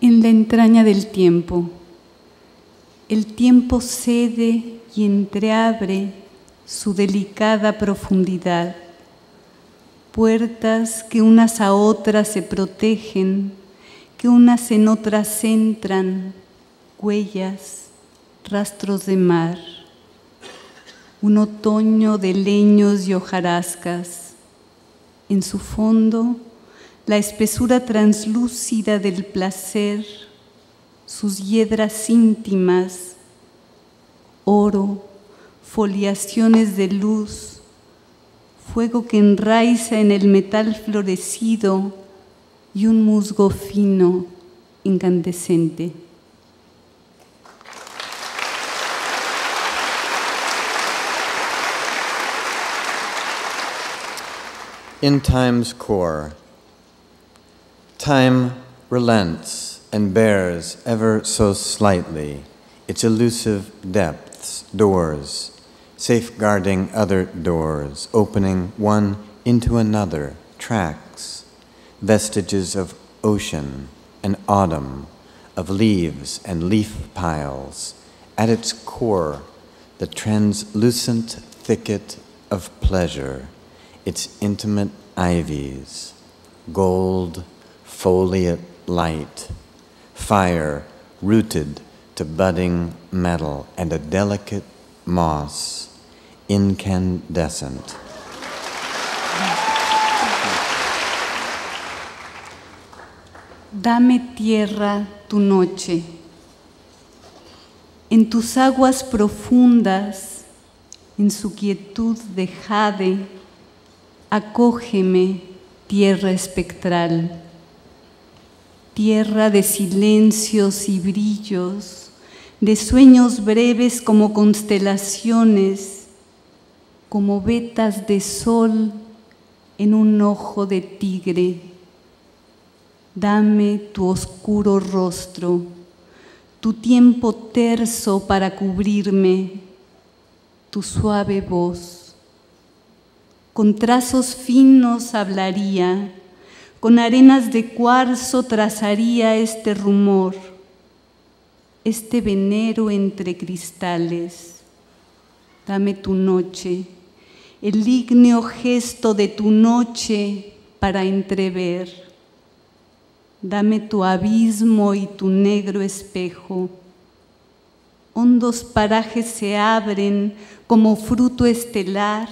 la entraña del tiempo. El tiempo cede y entreabre su delicada profundidad, puertas que unas a otras se protegen, que unas en otras entran, huellas, rastros de mar, un otoño de leños y hojarascas, en su fondo la espesura translúcida del placer, sus hiedras íntimas, oro, foliaciones de luz, fuego que enraiza en el metal florecido y un musgo fino, incandescente. In time's core, time relents and bears ever so slightly its elusive depths, doors, safeguarding other doors, opening one into another, tracks, vestiges of ocean and autumn, of leaves and leaf piles, at its core, the translucent thicket of pleasure, its intimate ivies, gold, foliate light, fire rooted to budding metal, and a delicate moss, incandescent. Dame tierra tu noche. En tus aguas profundas, en su quietud de jade, acógeme, tierra espectral, tierra de silencios y brillos, de sueños breves como constelaciones, como vetas de sol en un ojo de tigre. Dame tu oscuro rostro, tu tiempo terso para cubrirme, tu suave voz. Con trazos finos hablaría, con arenas de cuarzo trazaría este rumor, este venero entre cristales. Dame tu noche, el ígneo gesto de tu noche para entrever. Dame tu abismo y tu negro espejo. Hondos parajes se abren como fruto estelar,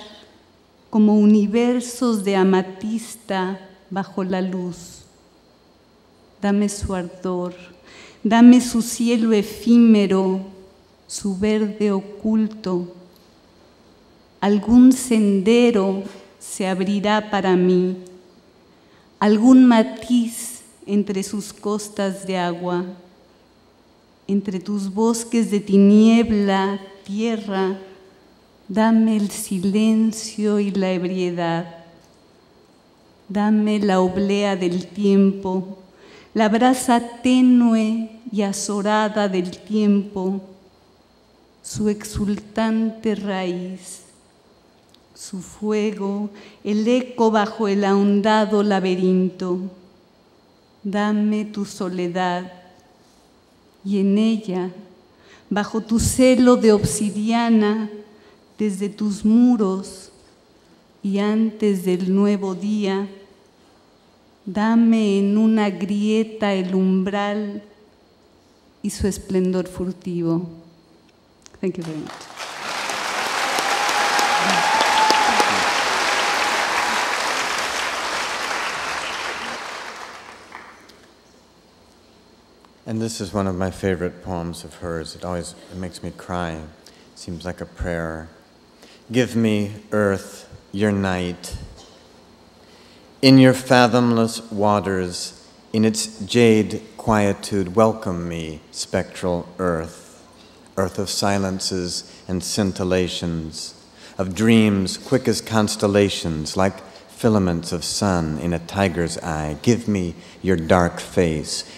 como universos de amatista bajo la luz. Dame su ardor, dame su cielo efímero, su verde oculto. Algún sendero se abrirá para mí, algún matiz entre sus costas de agua, entre tus bosques de tiniebla, tierra, dame el silencio y la ebriedad. Dame la oblea del tiempo, la brasa tenue y azorada del tiempo, su exultante raíz, su fuego, el eco bajo el ahondado laberinto. Dame tu soledad y en ella, bajo tu celo de obsidiana, desde tus muros y antes del nuevo día, dame en una grieta el umbral y su esplendor furtivo. Thank you very much. And this is one of my favorite poems of hers. It always makes me cry. It seems like a prayer. Give me, earth, your night. In your fathomless waters, in its jade quietude, welcome me, spectral earth, earth of silences and scintillations, of dreams quick as constellations, like filaments of sun in a tiger's eye. Give me your dark face,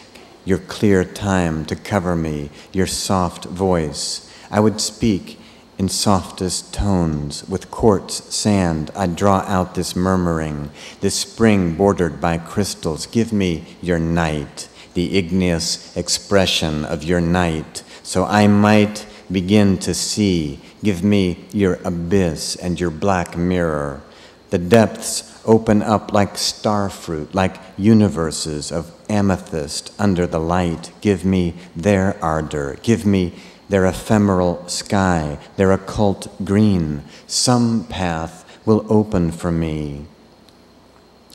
your clear time to cover me, your soft voice. I would speak in softest tones. With quartz sand, I'd draw out this murmuring, this spring bordered by crystals. Give me your night, the igneous expression of your night, so I might begin to see. Give me your abyss and your black mirror. The depths open up like star fruit, like universes of amethyst under the light. Give me their ardor. Give me their ephemeral sky, their occult green. Some path will open for me.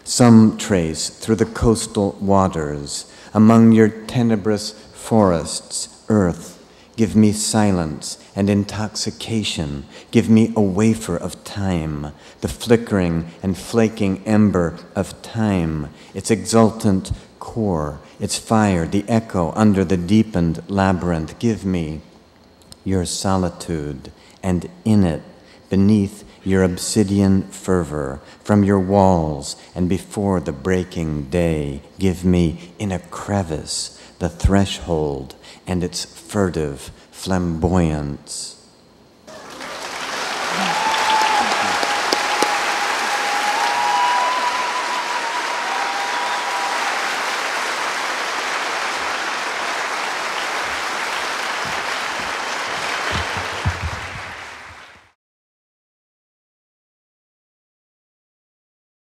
Some trace through the coastal waters, among your tenebrous forests, earth. Give me silence and intoxication. Give me a wafer of time, the flickering and flaking ember of time, its exultant core, its fire, the echo under the deepened labyrinth. Give me your solitude, and in it, beneath your obsidian fervor, from your walls and before the breaking day, give me in a crevice the threshold and its furtive flamboyance.